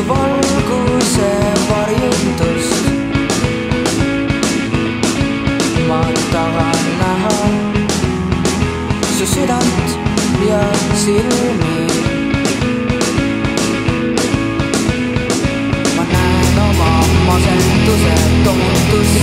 su valguse varjutust. ma tahan näha su südant ja silmi. ma näen oma masenduse tohutust.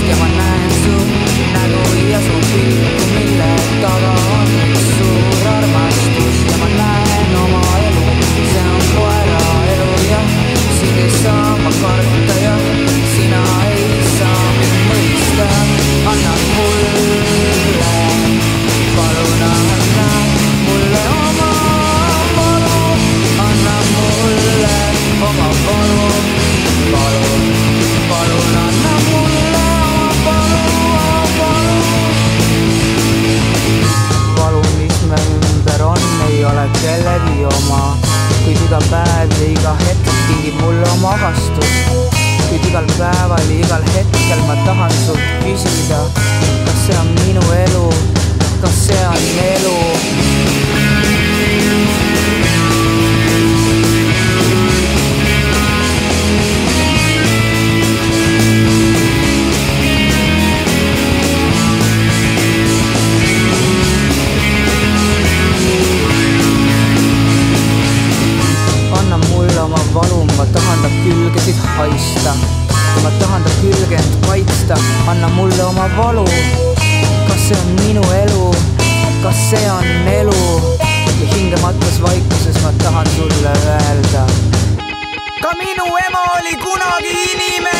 Iga päev ja iga hetk tingib mulle oma vastust. kuid igal päeval ja igal hetkel ma tahan sult küsida, kas see on minu elu, anna mulle oma valu. kas see on minu elu, kas see on elu ja hingamatus vaikuses ma tahan sulle öelda. ka minu ema oli kunagi inimene.